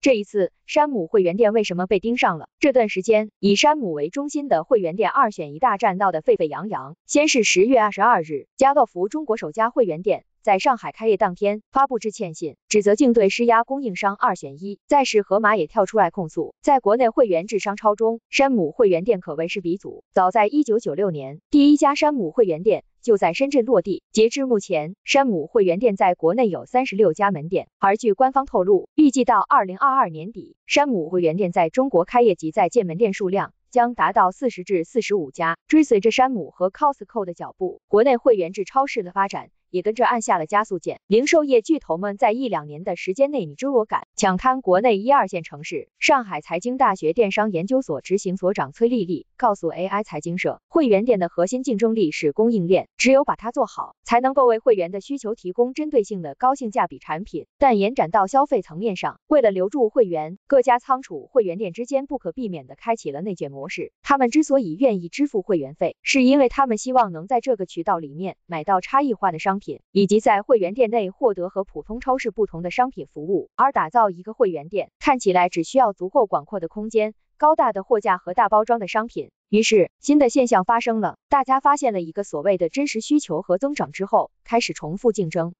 这一次，山姆会员店为什么被盯上了？这段时间，以山姆为中心的会员店二选一大战闹得沸沸扬扬。先是十月二十二日，家乐福中国首家会员店在上海开业当天发布致歉信，指责竞对施压供应商二选一。再是盒马也跳出来控诉，在国内会员制商超中，山姆会员店可谓是鼻祖。早在一九九六年，第一家山姆会员店。就在深圳落地。截至目前，山姆会员店在国内有三十六家门店，而据官方透露，预计到二零二二年底，山姆会员店在中国开业及在建门店数量将达到四十至四十五家。追随着山姆和 Costco 的脚步，国内会员制超市的发展。也跟着按下了加速键，零售业巨头们在一两年的时间内你追我赶，抢滩国内一二线城市。上海财经大学电商研究所执行所长崔丽丽告诉 AI 财经社，会员店的核心竞争力是供应链，只有把它做好，才能够为会员的需求提供针对性的高性价比产品。但延展到消费层面上，为了留住会员，各家仓储会员店之间不可避免的开启了内卷模式。他们之所以愿意支付会员费，是因为他们希望能在这个渠道里面买到差异化的商品以及在会员店内获得和普通超市不同的商品服务，而打造一个会员店看起来只需要足够广阔的空间、高大的货架和大包装的商品。于是新的现象发生了，大家发现了一个所谓的真实需求和增长之后，开始重复竞争。